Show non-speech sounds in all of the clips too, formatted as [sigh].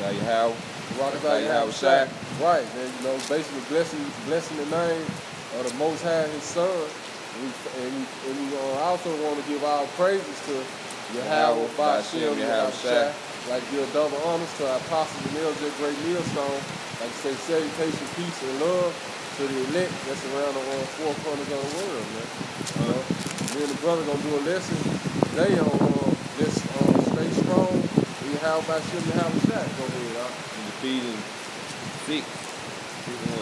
Now you have Barakatah Yahweh Yahweh Shai. Right, man. You know, basically blessing, blessing the name of the Most High, His Son. And we, and we, and we uh, also want to give our praises to Yahweh, Bashem, Yahweh Shai. Like give double honors to our apostles and elders, great millstone. Like to say salutation, peace, and love to the elect that's around the uh, four corners of the world, man. You know, me and the brother gonna do a lesson today on uh, just uh, stay strong. Yahweh Bashem, Yahweh Shai. Go ahead, huh? in Ephesians 6. Six and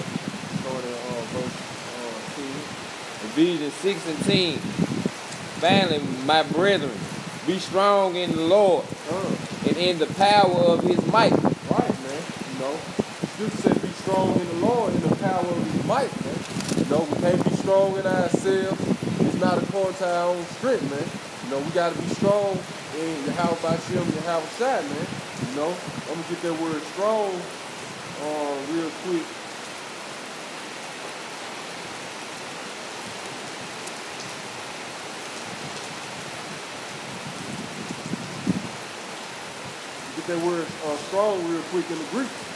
what? Uh, verse uh, 10. Ephesians 6 and 10. Finally, my brethren, be strong in the Lord Uh, and in the power of his might. right, man. You know, Scripture said be strong in the Lord and the power of his might, man. You know, we can't be strong in ourselves. It's not according to our own strength, man. You know, we got to be strong in Yahweh Bashem, Yahweh Shai, man. You know, I'm to get that word strong uh, real quick. Get that word uh, strong real quick in the Greek.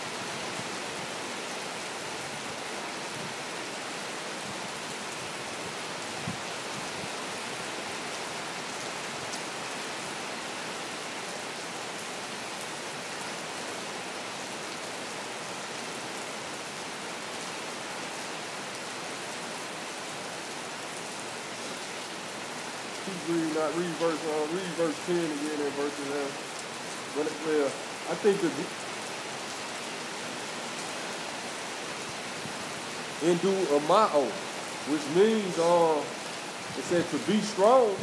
Keep reading, not read verse, uh, read verse 10 again and verse 11. But, well, I think the Indu amao, which means uh, it said to be strong,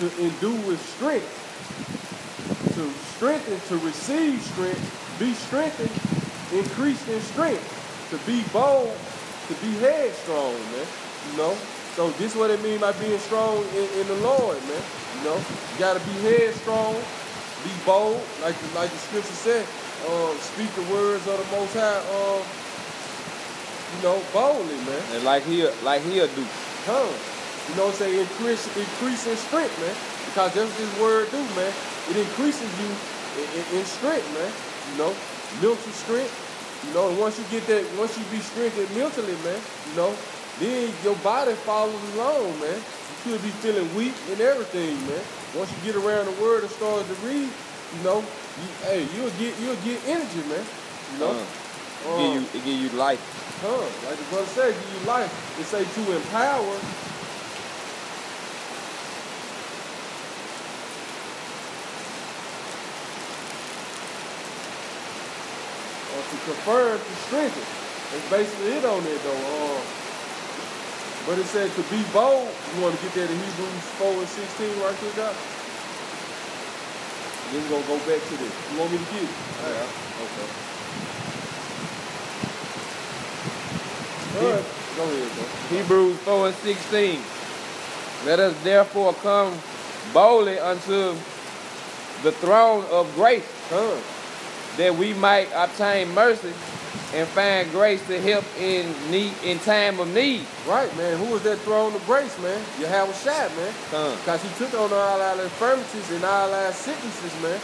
to endue with strength, to strengthen, to receive strength, be strengthened, increased in strength, to be bold, to be headstrong, man. You know. So this what it mean by being strong in, in the Lord, man. You know, you gotta be headstrong, be bold, like the, like the scripture said. Uh, speak the words of the Most High. Uh, you know, boldly, man. And like he like he'll do. Huh. You know what I'm saying? Increase, increase in strength, man. Because that's what this word do, man. It increases you in, in, in strength, man. You know, mental strength. You know, once you get that, once you be strengthened mentally, man, you know, then your body follows along, man. You should be feeling weak and everything, man. Once you get around the word and start to read, you know, you, hey, you'll get you'll get energy, man. You know. Uh, Um, it give you it give you life. Huh, like the brother said, give you life. It say to empower. Or to confirm, to strengthen. That's basically it on there though. Uh, but it said to be bold. You want to get that in Hebrews 4 and 16 right there, God? Then we're going to go back to this. You want me to get it? All right. Okay. All right. Go ahead, bro. Hebrews 4 and 16. Let us therefore come boldly unto the throne of grace, Huh. that we might obtain mercy and find grace to help in need in time of need. Right, man. Who was that throwing the grace, man? You have a shot, man. Because he took on all our infirmities and all our sicknesses, man.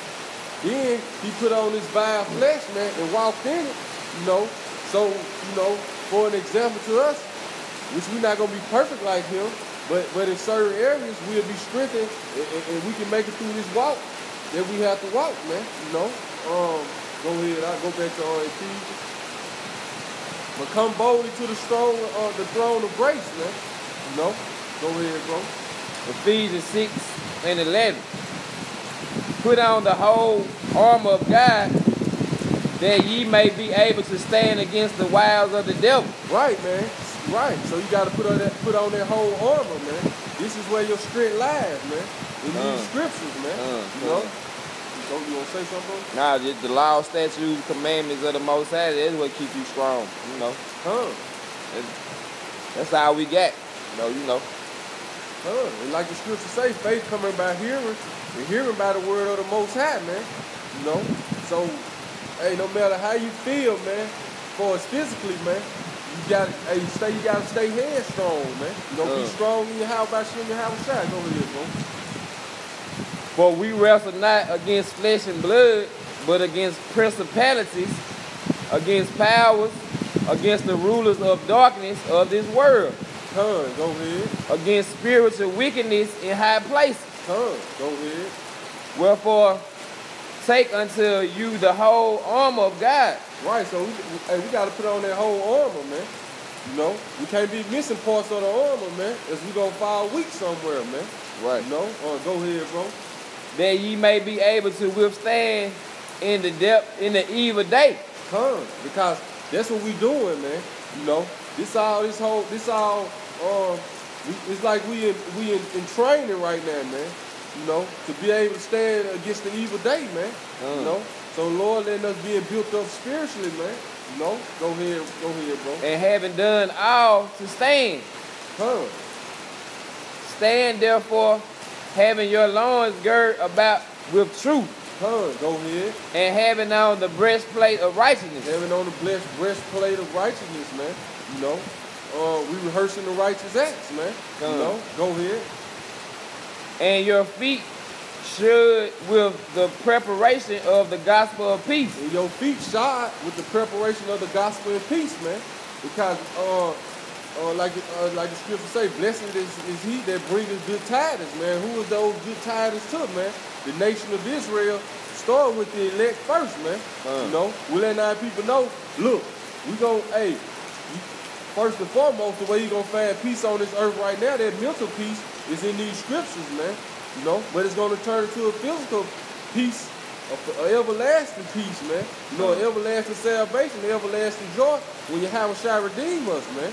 Then he put on his vile flesh, man, and walked in it, you know. So, you know, for an example to us, which we're not going to be perfect like him, but but in certain areas we'll be strengthened and, and, and we can make it through this walk that we have to walk, man. You know. Um, go ahead, I'll go back to Ephesians. But come boldly to the throne, uh, the throne of grace, man. You know. Go ahead, bro. Ephesians 6 and 11. Put on the whole armor of God that ye may be able to stand against the wiles of the devil. Right, man. Right. So you got to put on that put on that whole armor, man. This is where your strength lies, man. In Uh, these scriptures, man. uh, you know. So you want to say something? Now, just the law, statutes, commandments of the Most High, that's what keeps you strong, you know. Huh? That's- That's all we got. No, you know. Huh? And like the scripture say, faith coming by hearing, and hearing by the word of the Most High, man. You know. So, hey, no matter how you feel, man, for us physically, man, you got hey, stay you gotta stay headstrong, man. You know, be Uh. strong in your house by shooting your house shot. Go ahead, bro. For we wrestle not against flesh and blood, but against principalities, against powers, against the rulers of darkness of this world, Con, go ahead. against spiritual wickedness in high places. Con, go ahead. Wherefore, take unto you the whole armor of God, Right, so we, hey, we gotta put on that whole armor, man. You know, we can't be missing parts of the armor, man, as we gonna fall weak somewhere, man. Right. You know, uh, go ahead, bro. That ye may be able to withstand in the depth in the evil day. Come, because that's what we doing, man. You know, this all, this whole, this all, um, we, it's like we in, we in, in training right now, man. You know, to be able to stand against the evil day, man. Mm. You know, so Lord letting us being built up spiritually, man. You know, go ahead, go ahead, bro. And having done all to stand, Come, stand therefore, having your loins girt about with truth, come, go ahead. and having on the breastplate of righteousness, Having on the blessed breastplate of righteousness, man. You know, uh, we rehearsing the righteous acts, man. You know, go ahead. and your feet should with the preparation of the gospel of peace. And your feet shod with the preparation of the gospel of peace, man. Because uh, uh, like uh, like the scripture say, blessed is, is he that bringeth good tidings, man. Who is those good tidings to, man? The nation of Israel start with the elect first, man. Uh. You know, we let our people know, look, we go, hey, first and foremost, the way you gonna find peace on this earth right now, that mental peace is in these scriptures, man. You know, but it's gonna turn into a physical peace, a, a everlasting peace, man. You know, an everlasting salvation, everlasting joy when you have a shot redeem us, man.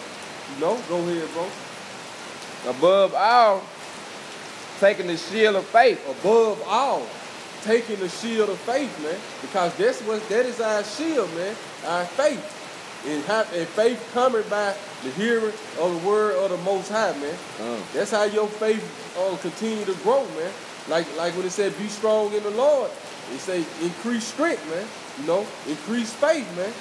You know, go ahead, bro. Above all, taking the shield of faith, Above all, taking the shield of faith, man, because that's what that is our shield, man. Our faith. And, have, and faith coming by the hearing of the word of the Most High, man. Uh. That's how your faith uh, continue to grow, man. Like like when it said, "Be strong in the Lord," it say increase strength, man. You know, increase faith, man.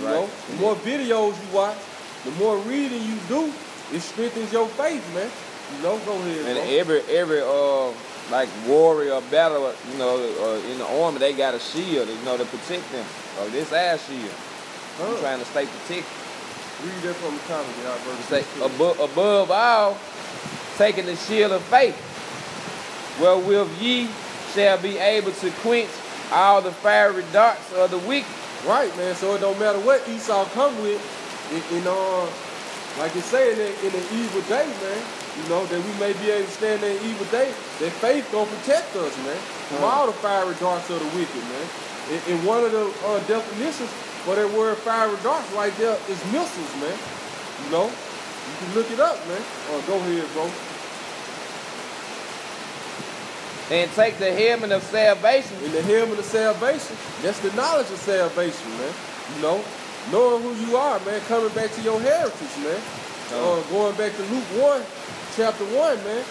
You Right. know, the more videos you watch, the more reading you do, it strengthens your faith, man. You know, go ahead, and bro. every every uh like warrior battle, you know, uh, in the army they got a shield, you know, to protect them. Oh, this our shield. I'm trying to stay protected. Read that from the comment, y'all, brother. Say above, above all, taking the shield of faith, wherewith ye shall be able to quench all the fiery darts of the wicked. Right, man. So it don't matter what Esau come with, in, in uh, like it's saying in, in an evil day, man. You know that we may be able to stand in an evil day. That faith gonna protect us, man, from all the fiery darts of the wicked, man. In, in one of the uh, definitions for that word fiery darts, right there is missiles, man. You know, you can look it up, man. Oh, go ahead, bro. And take the helmet of salvation In the helmet of salvation, that's the knowledge of salvation, man. You know, knowing who you are, man, coming back to your heritage, man. Uh, going back to Luke 1, chapter 1, man.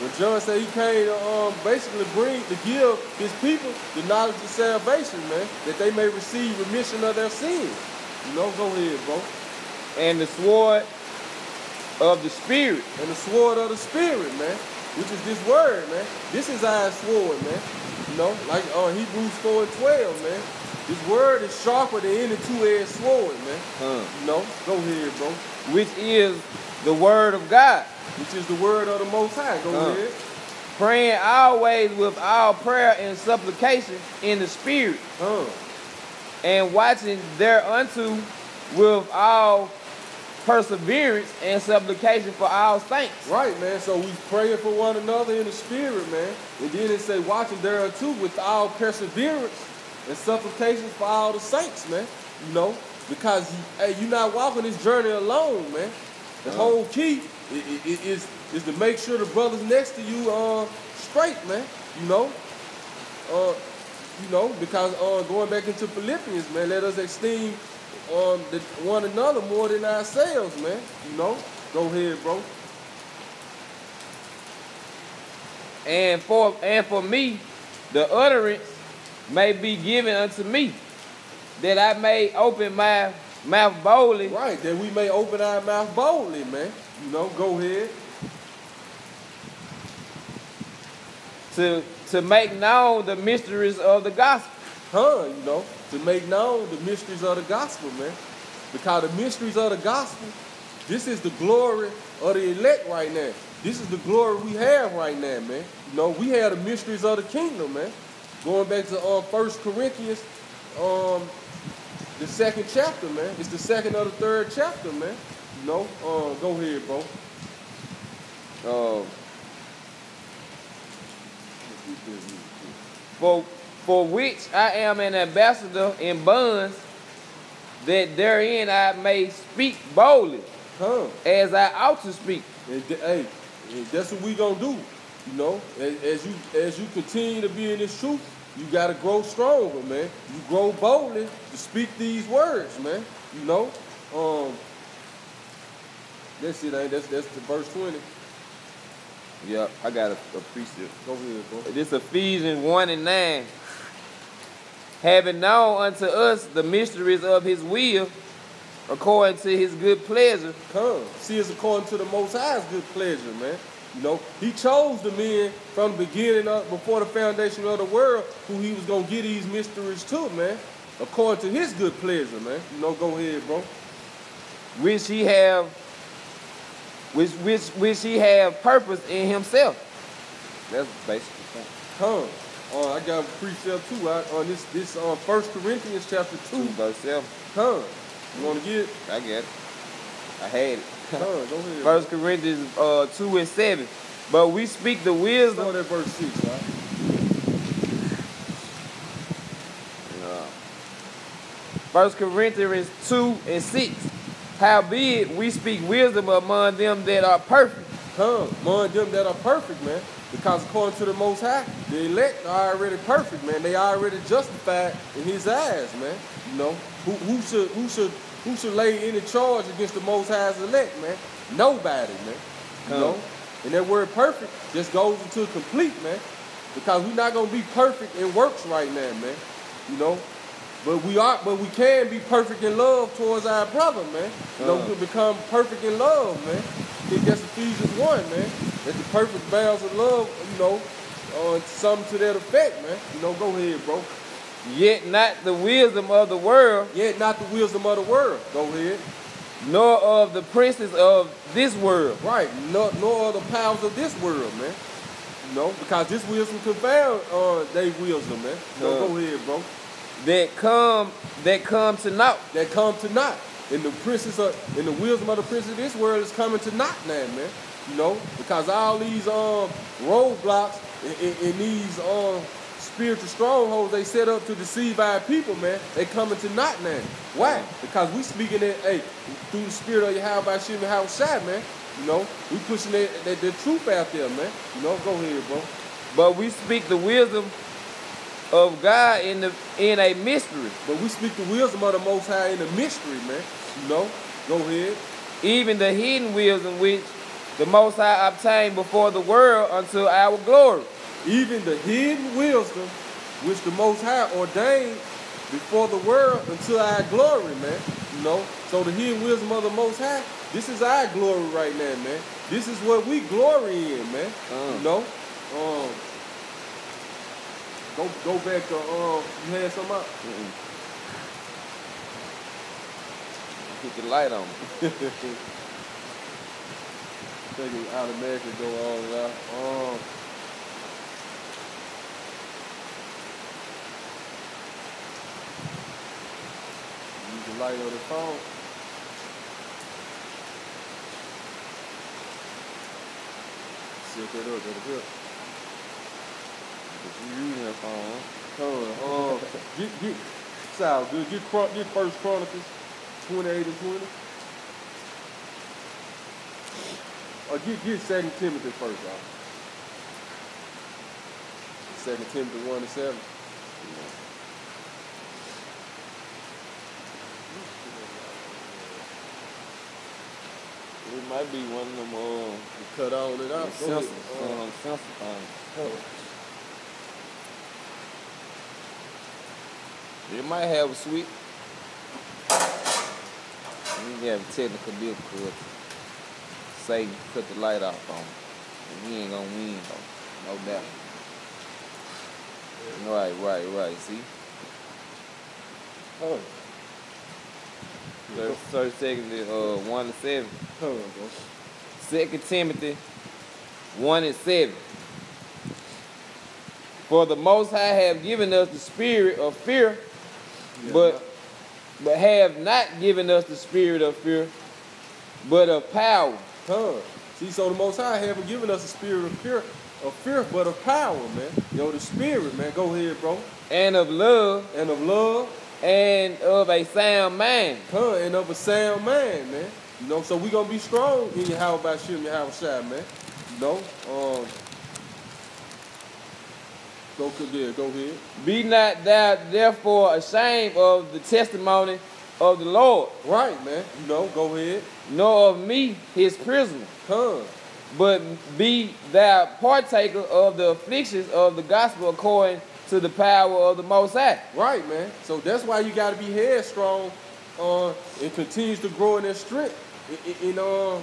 When John said he came to um, basically bring, to give his people the knowledge of salvation, man, that they may receive remission of their sins. You know, go ahead, bro. and the sword of the Spirit, And the sword of the Spirit, man, which is this word, man. This is our sword, man. You know, like uh, Hebrews 4 and 12, man. This word is sharper than any two-edged sword, man. uh, You know, go ahead, bro. which is the word of God. Which is the word of the Most High. Go Uh. ahead. Praying always with all prayer and supplication in the Spirit, Huh. and watching thereunto with all perseverance and supplication for all saints. Right, man. So we praying for one another in the spirit, man. And then it say, watching thereunto with all perseverance and supplications for all the saints, man. You know, because hey, you're not walking this journey alone, man. The Uh. whole key i- i- i- is is to make sure the brothers next to you are straight, man. You know, uh, you know, because uh, going back into Philippians, man, let us esteem um, the, one another more than ourselves, man. You know, go ahead, bro. And for and for me, the utterance may be given unto me, that I may open my mouth boldly Right, that we may open our mouth boldly, man. You know, go ahead. to to make known the mysteries of the gospel. Huh, you know, to make known the mysteries of the gospel, man. Because the mysteries of the gospel, this is the glory of the elect right now. This is the glory we have right now, man. You know, we have the mysteries of the kingdom, man. Going back to um, 1 Corinthians, um, the second chapter, man. It's the second or the third chapter, man. You know, um, go ahead, bro. Uh, for for which I am an ambassador in bonds, that therein I may speak boldly, Huh. as I ought to speak. And hey, that's what we gonna do. You know, as, as you as you continue to be in this truth, you gotta grow stronger, man. You grow boldly to speak these words, man. You know, um, that's it, ain't that's that's the verse twenty. Yeah, I got a, a precept. Go ahead, bro. This Ephesians 1 and 9. Having known unto us the mysteries of his will, according to his good pleasure, Come, see, it's according to the Most High's good pleasure, man. You know, He chose the men from the beginning of before the foundation of the world, who He was gonna get these mysteries to, man. According to His good pleasure, man. You know, go ahead, bro. which he have which which which he have purpose in himself. That's basically the. Come. Uh, I got a precept too I, on this this um, First Corinthians chapter Two two. verse seven. Come. You wanna get it? I get it. I had it. First Corinthians uh, two and seven. But we speak the wisdom. Start at verse six, right? First Corinthians 2 and 6. Howbeit we speak wisdom among them that are perfect. Come, among them that are perfect, man. Because according to the Most High, the elect are already perfect, man. They are already justified in His eyes, man. You know, who, who should who should who should lay any charge against the Most High's elect, man? Nobody, man. You Come. know, and that word perfect just goes into complete, man. Because we're not gonna be perfect in works right now, man. You know, but we are, but we can be perfect in love towards our brother, man. You know, Uh. we can become perfect in love, man. I think that's Ephesians 1, man. That the perfect bounds of love, you know, uh, something to that effect, man. You know, go ahead, bro. Yet not the wisdom of the world, Yet not the wisdom of the world. Go ahead. nor of the princes of this world, Right. Nor, nor the powers of this world, man. You know, because this wisdom confound uh, they wisdom, man. Know, Uh. go ahead, bro. that come that come to naught. that come to naught. And the princes of, and the wisdom of the princes of this world is coming to naught now, man. You know, because all these um roadblocks and, and, and these um spiritual strongholds they set up to deceive our people, man, they coming to naught now. Why? Because we speaking it, hey, through the spirit of your Yahweh by Shimon How Shai, man. You know, we pushing that, that, the truth out there, man. You know, go ahead, bro. But we speak the wisdom of God in the in a mystery, But we speak the wisdom of the Most High in a mystery, man. You know, go ahead. even the hidden wisdom which the Most High obtained before the world unto our glory. Even the hidden wisdom which the Most High ordained before the world until our glory, man. You know, so the hidden wisdom of the Most High, this is our glory right now, man. This is what we glory in, man. Uh. You know, um, go go back to um, you had some up. Put the light on. Think it automatically go on and out. Um, Use the light of the phone. See if they do it, they do it. You using that phone, huh? Oh, get, get, sounds good. Get, cr- get First Chronicles 28 and 20. Or get, get Second Timothy first off. Second Timothy 1 and 7. Might be one of them uh, Cut on and out. Sensor, Uh, um, sensor things. It might have a sweet. We have technical difficulty. Satan cut the light off on he ain't gonna win though. No doubt. Right, right, right. See? Huh. Third, third second, uh, one and seven. Huh, bro. Second Timothy one and seven. For the Most High have given us the spirit of fear, Yeah. but but have not given us the spirit of fear, but of power. Huh. See, so the Most High haven't given us a spirit of fear, of fear, but of power, man. Yo, the spirit, man. Go ahead, bro. and of love And of love, and of a sound mind. huh, and of a sound man, man. You know, so we gonna be strong in your how about Shim, your how shy, man. You know, um, go, yeah, go ahead. Be not thou therefore ashamed of the testimony of the Lord, Right, man. You know, go ahead. nor of me, his prisoner, Huh. but be thou partaker of the afflictions of the gospel according to the power of the Most High. Right, man. So that's why you got to be headstrong, uh, and continues to grow in that strength in, in, in uh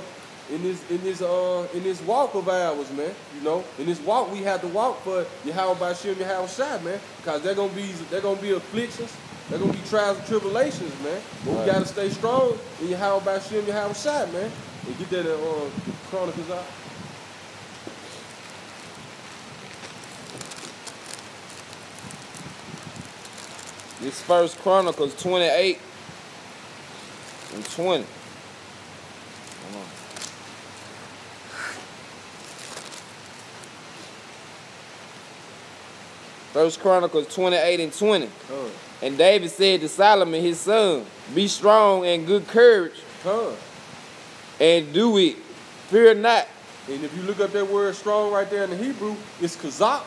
in this in this uh in this walk of ours, man. You know, in this walk we have to walk for Yahweh Bashem Yahweh Shai, man, because they're gonna be they're gonna be afflictions. They're gonna be trials and tribulations, man. But Right. we gotta stay strong in Yahweh Bashem Yahweh Shai, man. And get that uh, Chronicles out. This First Chronicles 28 and 20. Hold on. First Chronicles 28 and 20. Huh. And David said to Solomon his son, Be strong and good courage, Huh. and do it. Fear not. And if you look up that word strong right there in the Hebrew, it's chazaq,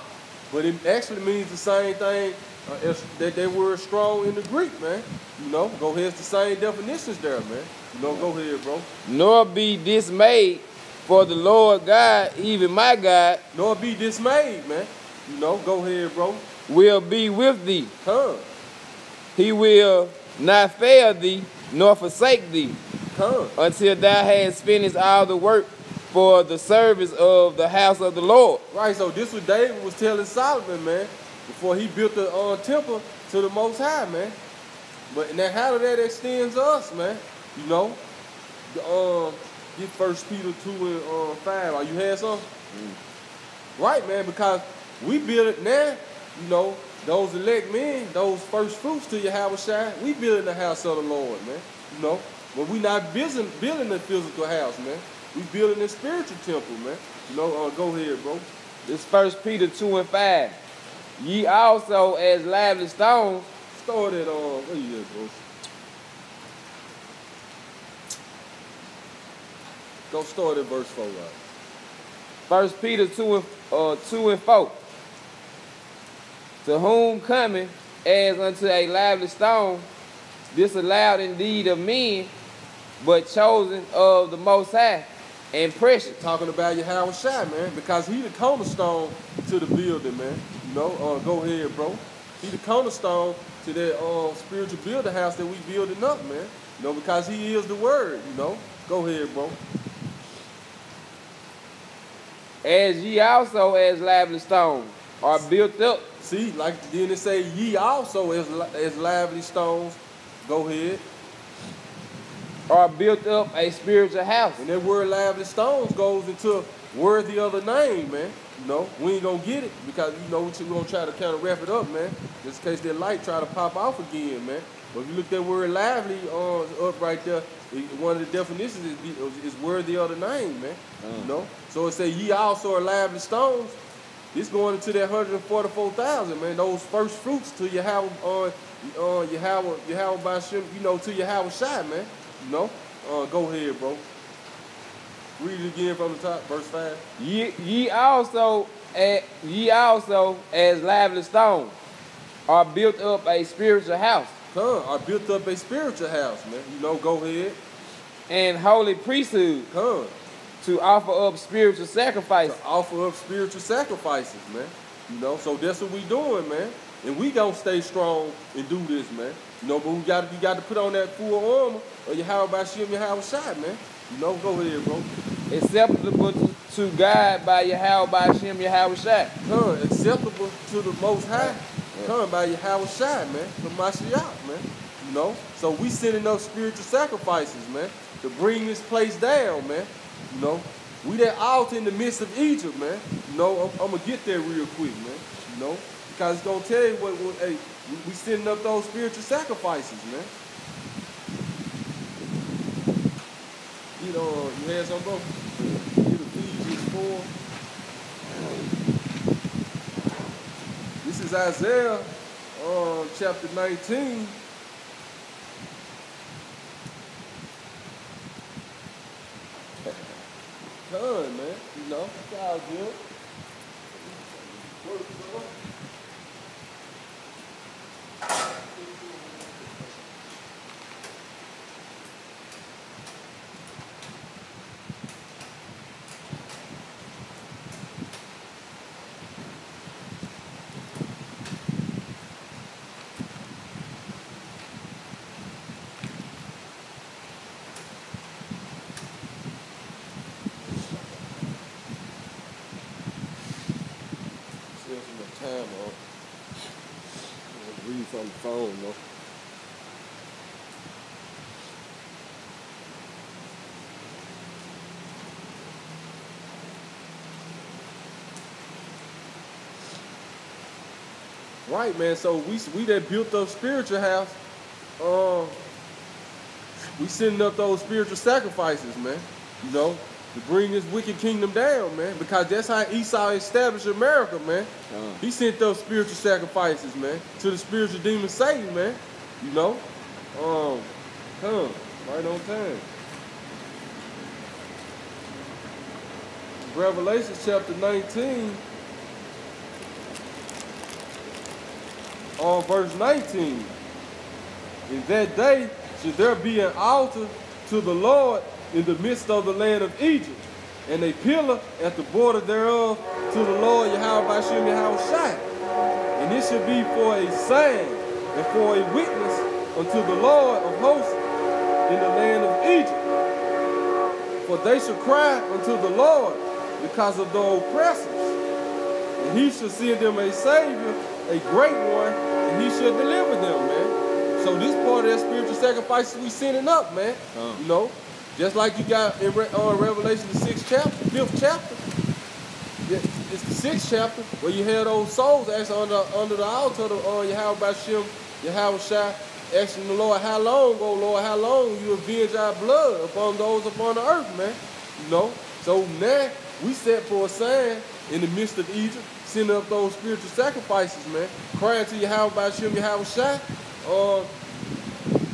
but it actually means the same thing uh, that, that word strong in the Greek, man. You know, go ahead, it's the same definitions there, man. You know, go ahead, bro. Nor be dismayed, for the Lord God, even my God, Nor be dismayed, man. You know, go ahead, bro. will be with thee. Come, He will not fail thee, nor forsake thee, come. until thou hast finished all the work for the service of the house of the Lord. Right, so this what David was telling Solomon, man, before he built the uh, temple to the Most High, man. But now how did that extends to us, man? You know, the, um, get First Peter two and uh, five. Are you had some? Right, man, because we build it now. You know, those elect men, those first fruits to your house shine. We building the house of the Lord, man. You know, but we not building building a physical house, man. We building the spiritual temple, man. You know, uh, go ahead, bro. This First Peter 2 and 5. Ye also as lively stones, Start it uh, where you at, bro? Go start at verse four, right? First Peter 2 and, uh, 2 and 4. To whom coming as unto a lively stone, disallowed indeed of men, but chosen of the Most High and precious. Talking about your Howard Shai, man, because he the cornerstone to the building, man. Uh, go ahead, bro. He the cornerstone to that uh, spiritual building house that we building up, man. You know, because he is the word, you know. Go ahead, bro. As ye also as lively stones are built up See, like then it say ye also as, as lively stones. Go ahead. Are built up a spiritual house. And that word lively stones goes into worthy of the name, man. You know, we ain't gonna get it because you know we're gonna try to kind of wrap it up, man. Just in case that light try to pop off again, man. But if you look at that word lively uh, up right there, it- one of the definitions is, is worthy of the name, man. Mm. You know, so it say ye also are lively stones. This going into that hundred and forty-four thousand, man. Those first fruits to your how uh, uh your how your how by you know, to your how shy, man. Know, uh, go ahead, bro. Read it again from the top, verse five. Ye, ye also, a, ye also as lively stones are built up a spiritual house Come, I built up a spiritual house, man. You know, go ahead. and holy priesthood Come, to offer up spiritual sacrifices. to offer up spiritual sacrifices, man. You know, so that's what we doing, man. And we gonna stay strong and do this, man. You know, but we got you got to put on that full armor or you how about Shem Yahweh Shai, man. You know, go ahead, bro. Acceptable to, God by Yahweh Bashem Yahweh Shai. Come, acceptable to the Most High. Come by Yahweh Shai, man. The Mashiach, man. You know, so we sending up spiritual sacrifices, man, to bring this place down, man. You know, we that out in the midst of Egypt, man. You know, I'm, I'm gonna get there real quick, man. You know, because it's gonna tell you what, what hey, we, we sending up those spiritual sacrifices, man. You know, you had some, bro? Get Ephesians 4. This is Isaiah um, chapter 19. Ton, man. You know, it's all good. Time on. Read from the phone, though. Right, man. So we we that built up spiritual house, um, we sending up those spiritual sacrifices, man. You know, to bring this wicked kingdom down, man. Because that's how Esau established America, man. Uh, He sent those spiritual sacrifices, man, to the spiritual demon Satan, man. You know, um, come right on time. Revelation chapter 19, on verse 19. In that day should there be an altar to the Lord in the midst of the land of Egypt, and a pillar at the border thereof to the Lord Yahweh Bashem Yahweh Shai. And it should be for a sign and for a witness unto the Lord of hosts in the land of Egypt. For they shall cry unto the Lord because of the oppressors. And he shall send them a Savior, a great one, and he shall deliver them, man. So this part of that spiritual sacrifice we sending up, man. You know, just like you got in uh, Revelation the sixth chapter, fifth chapter. It's the sixth chapter where you had those souls actually under under the altar of uh, Yahweh Bashem, Yahweh Shai, asking the Lord, how long, oh Lord, how long you avenge our blood upon those upon the earth, man? You know? So now we set for a sign in the midst of Egypt, sending up those spiritual sacrifices, man, crying to Yahweh Bashem, Yahweh Shai, uh,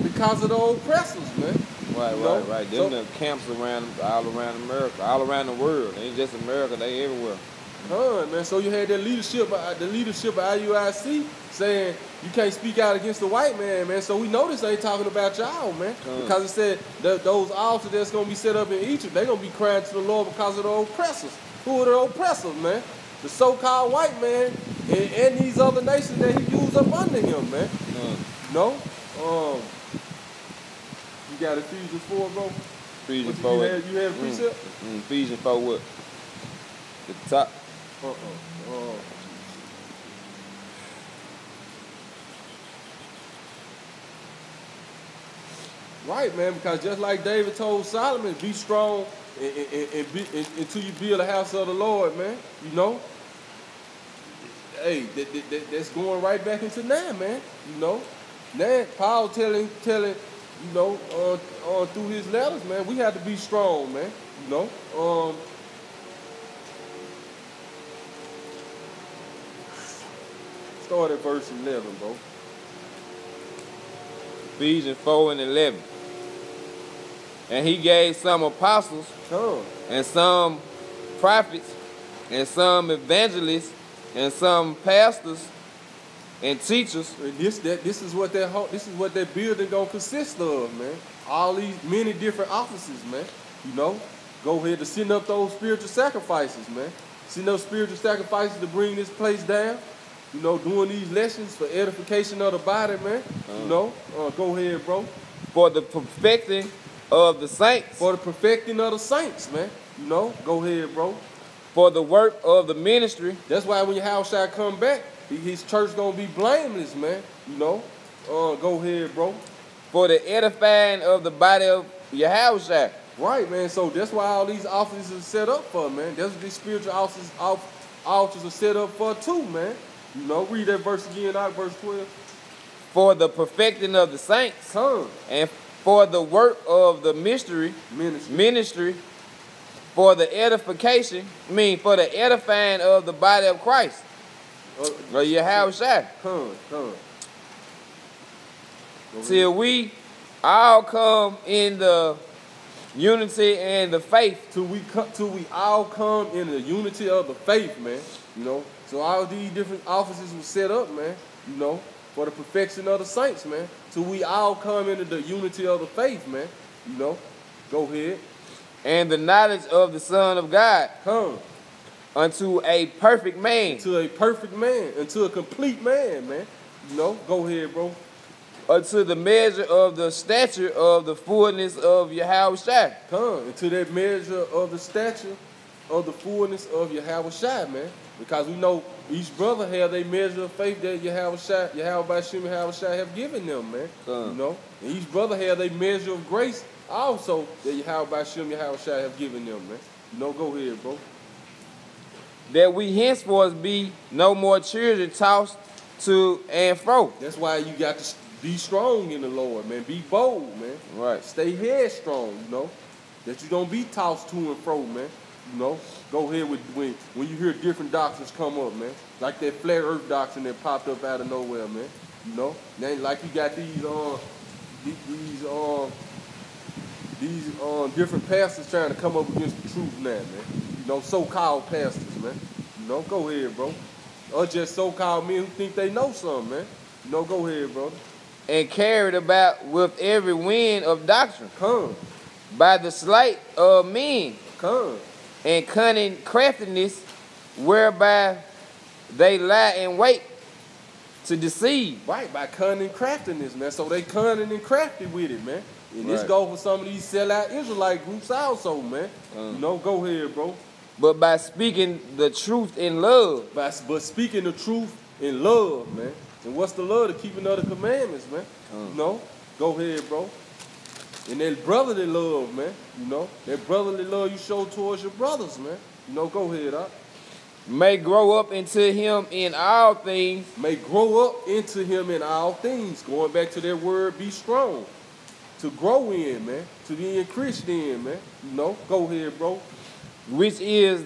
because of the oppressors, man. Right, You know? right, right. Them So- the camps around all around America, all around the world. Ain't just America, they everywhere. Huh, man. So you had that leadership, uh, the leadership of IUIC saying you can't speak out against the white man, man. So we know this ain't talking about y'all, man. Huh. Because it said that those altars that's gonna be set up in Egypt, they're gonna be crying to the Lord because of the oppressors. Who are the oppressors, man? The so-called white man and, and these other nations that he used up under him, man. Uh, No? Um You got Ephesians 4, bro? Ephesians What 4. you had you had a Mm, precept? mm, Ephesians 4 what? The top. Uh-uh. Uh, Right, man, because just like David told Solomon, be strong and, and, and be, and, until you build a house of the Lord, man. You know? Hey, that, that- that's going right back into now, man. You know? Now, Paul telling, telling, you know, uh, uh, through his letters, man, we have to be strong, man. You know? Um, start at verse 11, bro. Ephesians 4 and 11. And he gave some apostles and some prophets and some evangelists and some pastors and teachers And this that this is what that whole, this is what that building gonna consist of, man. All these many different offices, man. You know, go ahead to send up those spiritual sacrifices, man. Send up spiritual sacrifices to bring this place down. You know, doing these lessons for edification of the body, man. You know, uh, go ahead, bro. For the perfecting of the saints. For the perfecting of the saints, man. You know, go ahead, bro. For the work of the ministry. That's why when your house shall come back, his church gonna be blameless, man. You know, uh, go ahead, bro. For the edifying of the body of your Yahushua. Right, man. So that's why all these offices are set up for, man. That's what these spiritual offices, al- altars are set up for too, man. You know, read that verse again, out verse 12. For the perfecting of the saints. Come, And for the work of the mystery ministry. ministry. For the edification. I mean, for the edifying of the body of Christ. Uh, Or that. come, come. Till we all come in the unity and the faith. till we come, till we all come in the unity of the faith, man. You know, so all these different offices were set up, man. You know, for the perfection of the saints, man. Till we all come into the unity of the faith, man. You know, go ahead, and the knowledge of the Son of God come unto a perfect man, to a perfect man, unto a complete man, man. You know, go ahead, bro. unto the measure of the stature of the fullness of Yahushua. Come into that measure of the stature of the fullness of Yahweh Shai, man. Because we know each brother have a measure of faith that Yahweh Shai, Yahweh Bashim, Yahweh Shai have given them, man. Come. You know, and each brother have a measure of grace also that Yahweh Bashim, Yahweh Shai have given them, man. You know, go ahead, bro. That we henceforth be no more children tossed to and fro. That's why you got to be strong in the Lord, man. Be bold, man. Right. Stay headstrong, you know. That you don't be tossed to and fro, man. You know, go ahead with when when you hear different doctrines come up, man. Like that flat earth doctrine that popped up out of nowhere, man. You know, then like you got these um these, these um these um different pastors trying to come up against the truth now, man. You know, so-called pastors, man. You know, go ahead, bro. Or just so-called men who think they know something, man. You know, go ahead, brother. And carried about with every wind of doctrine Come, by the sleight of men come. and cunning craftiness whereby they lie in wait to deceive. Right, by cunning craftiness, man. So they cunning and crafty with it, man. And this Right. go for some of these sellout Israelite groups also, man. Uh. You know, go ahead, bro. But by speaking the truth in love, By, but speaking the truth in love, man. And what's the love? The keeping other commandments, man. Uh. You know, go ahead, bro. And that brotherly love, man. You know, that brotherly love you show towards your brothers, man. You know, go ahead, huh? may grow up into him in all things, May grow up into him in all things. Going back to that word, be strong. To grow in, man. To be increased in, man. You know, go ahead, bro. Which is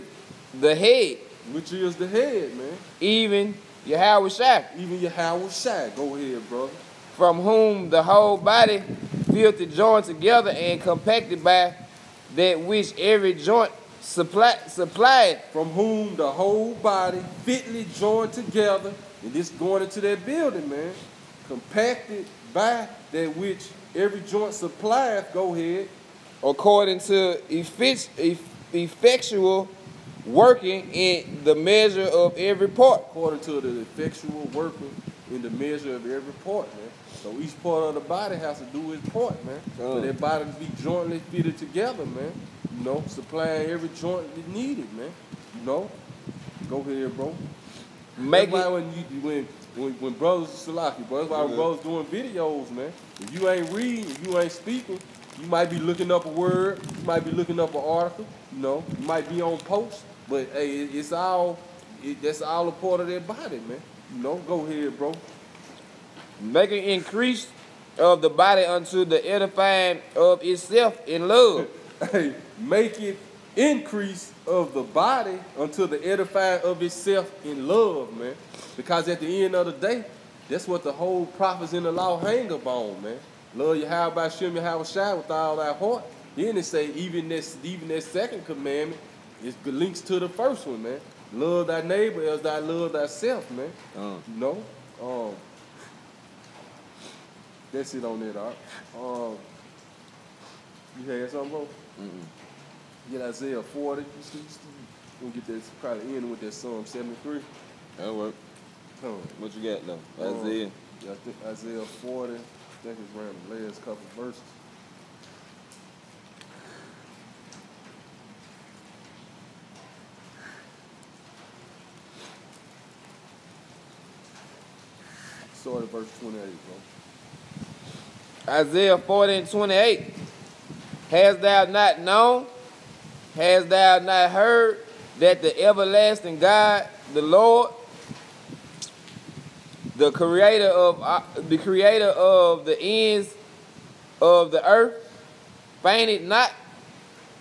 the head, Which is the head, man. even Yahushua, Even your Howard Shy. Go ahead, brother. from whom the whole body fitly joined together and compacted by that which every joint supply, supplied. From whom the whole body fitly joined together. And this going into that building, man. Compacted by that which every joint supplieth. Go ahead. according to eff- effectual working in the measure of every part. according to the effectual working in the measure of every part, man. So each part of the body has to do its part, man. For Uh. that body to be jointly fitted together, man. You know, supplying every joint that needed, man. You know, go ahead, bro. Make that's why it when you when when, when brothers Salaki, bro, that's why when Mhm. brothers doing videos, man. If you ain't reading, if you ain't speaking, you might be looking up a word, you might be looking up an article, you know, you might be on post, but hey, it, it's all it, that's all a part of their body, man. You know, go ahead, bro. make an increase of the body unto the edifying of itself in love. [laughs] Hey, make it increase of the body until the edifying of itself in love, man. Because at the end of the day, that's what the whole prophets in the law hang upon, man. Love you how about Shem you how shy with all that heart. Then it say even this even that second commandment is links to the first one, man. Love thy neighbor as thy love thyself, man. Uh, You know? Um that's it on that, all right? Um you had something, bro? Get Isaiah 40. You see, you see, we'll get that probably ending with that Psalm 73. That'll work. Come. What you got though? Um, Isaiah. Yeah, I think Isaiah 40. I think it's around the last couple verses. Start at verse 28, bro. Isaiah 40 and 28. Hast thou not known? Hast thou not heard that the everlasting God, the Lord, the creator of uh, the creator of the ends of the earth, fainted not,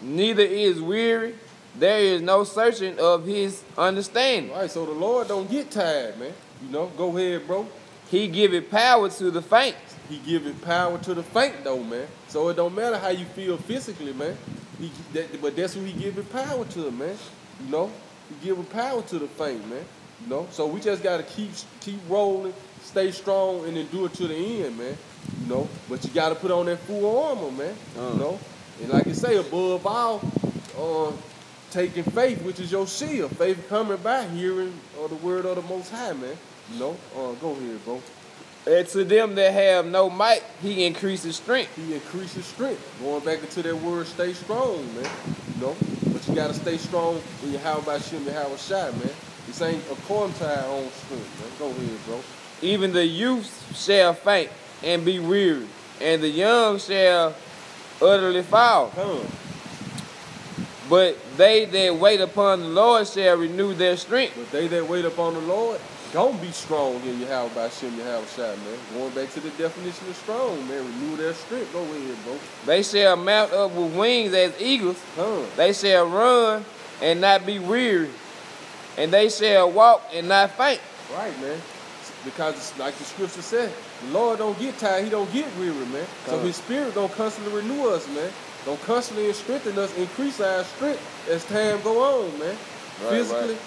neither is weary. There is no searching of his understanding. All right, so the Lord don't get tired, man. You know, go ahead, bro. He give it power to the faint. He give it power to the faint, though, man. So it don't matter how you feel physically, man. He, that, but that's who he give it power to, man. You know, he give it power to the faint, man. You know, so we just gotta keep keep rolling, stay strong, and then do it to the end, man. You know, but you gotta put on that full armor, man. Uh. You know, and like you say, above all, uh, taking faith, which is your shield. Faith coming by hearing of the word of the Most High, man. You know, uh, go ahead, bro. And to them that have no might, he increases strength. He increases strength. Going back into that word, stay strong, man. You know, but you gotta stay strong when you how about you have a shot, man. This ain't a to our own strength, man. Go ahead, bro. Even the youth shall faint and be weary, and the young shall utterly fall. Come. But they that wait upon the Lord shall renew their strength. But they that wait upon the Lord, don't be strong in your Yahweh Bashem, you have a shot, man. Going back to the definition of strong, man. Renew their strength. Go ahead, bro. They shall mount up with wings as eagles. Come. They shall run and not be weary, and they shall walk and not faint. Right, man. Because it's like the scripture said, the Lord don't get tired, he don't get weary, man. So Come. his spirit don't constantly renew us, man. Don't constantly strengthen us, increase our strength as time go on, man. Right, Physically. right.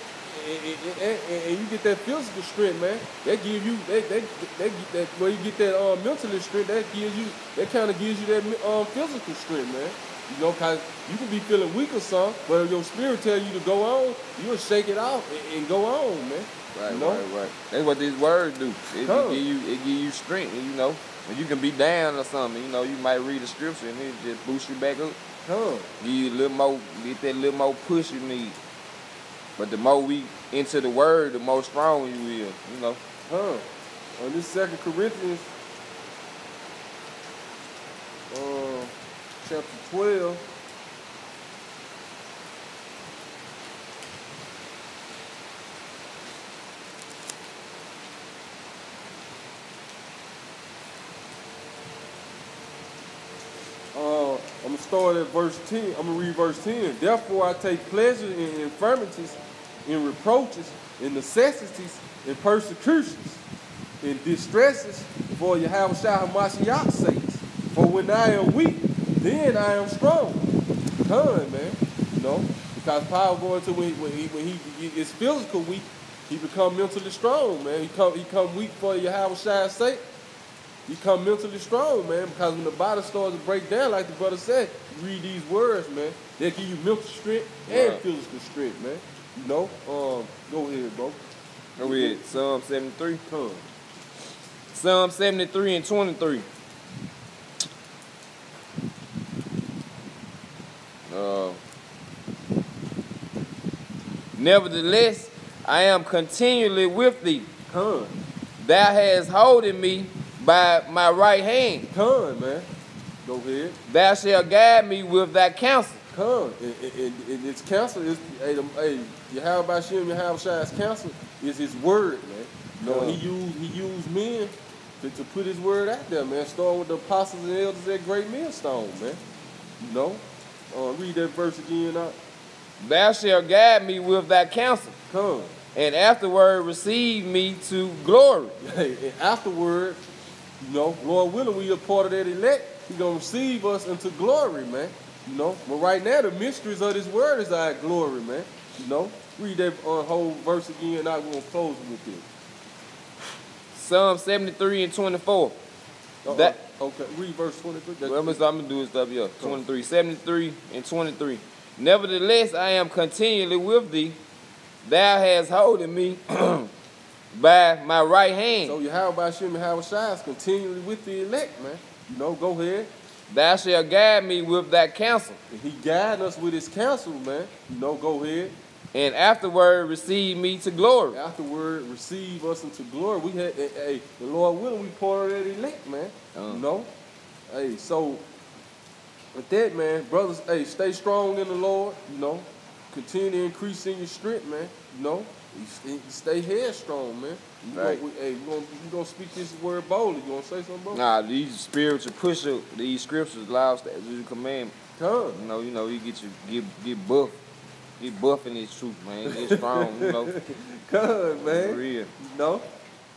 And, and- and- and- you get that physical strength, man. That give you that that that, that where you get that um mentally strength. That gives you that kind of gives you that um physical strength, man. You know, cause you can be feeling weak or something, but if your spirit tell you to go on, you'll shake it off and, and go on, man. Right, you know? right, right. That's what these words do. It, Come. give you, it give you strength, you know, when you can be down or something, you know, you might read the scripture and it just boosts you back up. Come. Give you a little more, get that little more push you need. But the more we into the word, the more strong you will, you know. Huh. On this second Corinthians uh, chapter 12. Uh, I'm gonna start at verse 10. I'm gonna read verse 10. Therefore I take pleasure in infirmities, in reproaches, in necessities, in persecutions, in distresses, for you Yahweh Shai Hamashiach's sakes. For when I am weak, then I am strong. Come, man. You know, because Paul going to when, when he when he is physical weak, he become mentally strong, man. He come he come weak for your Yahweh Shai's sake. You come mentally strong, man, because when the body starts to break down, like the brother said, read these words, man, they give you mental strength and Right. physical strength, man. You know? Um, go ahead, bro. Go ahead, Psalm 73. Come. Psalm 73 and 23. Uh, Nevertheless, I am continually with thee. Come. Thou hast holding me by my right hand. Come, man. Go ahead. Thou shalt guide me with thy counsel. Come. And, and, and, its counsel is, hey, hey Yahweh Shem, Yahweh Shai's counsel is his word, man. You know, he used, he used men to, to put his word out there, man. Starting with the apostles and elders at Great Millstone, man. You know? Uh, read that verse again out. Thou shalt guide me with thy counsel, Come. and afterward receive me to glory. Hey, and afterward, you know, Lord willing, we are part of that elect. He gonna receive us into glory, man. You know, but right now the mysteries of this word is our glory, man. You know, read that uh, whole verse again. Now we're gonna close with it. Psalm 73 and 24. Uh, That- okay, read verse twenty-three. That's- Well, I'm gonna, do this stuff here. 23, 73 and 23. Nevertheless, I am continually with thee. Thou hast holding me [clears throat] by my right hand. So you Yahweh Shem Yahweh Shai is continually with the elect, man. You know, go ahead. Thou shalt guide me with that counsel, And he guiding us with his counsel, man. You know, go ahead. And afterward receive me to glory. Afterward, receive us into glory. We had, hey, the Lord willing, we part of that elect, man. Uh. You know? Hey, so with that, man, brothers, hey, stay strong in the Lord, you know. Continue to increase in your strength, man. You know, stay headstrong, man. You Right. gonna, we- hey, you gonna, you gonna speak this word boldly. You gonna say something, bro? Nah, these spiritual push up, these scriptures, law, statutes, and commandments. Come. You know, you know, you get your get get buff, get buffing his truth, man. Get strong, you know. [laughs] For man. real. You know?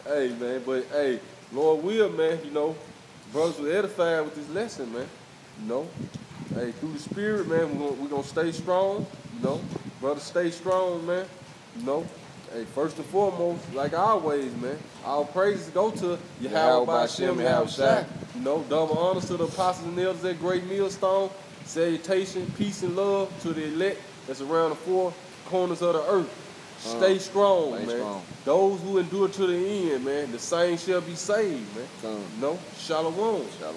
Hey, man, but hey, Lord will, man, you know, brothers were edified with this lesson, man. You know? Hey, through the spirit, man, we're gonna, we're gonna stay strong, you know? Brothers, stay strong, man. You know? Hey, first and foremost, like always, man, our praises go to Yahweh Bashem Yahweh. Shai. You know, double honors to the apostles and elders at Great Millstone. Salutation, peace, and love to the elect that's around the four corners of the earth. Stay strong, Uh, stay man. strong. Those who endure to the end, man, the same shall be saved, man. Come. Know, shalom. Shalom.